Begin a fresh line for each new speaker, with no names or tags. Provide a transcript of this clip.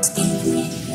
Speak to me.